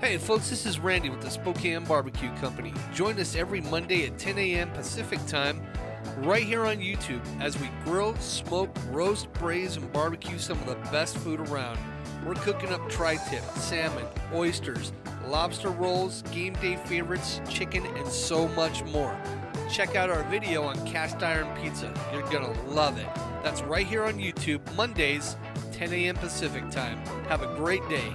Hey folks, this is Randy with the Spokane Barbecue Company. Join us every Monday at 10 a.m. Pacific Time right here on YouTube as we grill, smoke, roast, braise, and barbecue some of the best food around. We're cooking up tri tip, salmon, oysters, lobster rolls, game day favorites, chicken, and so much more. Check out our video on cast iron pizza. You're gonna love it. That's right here on YouTube, Mondays, 10 a.m. Pacific Time. Have a great day.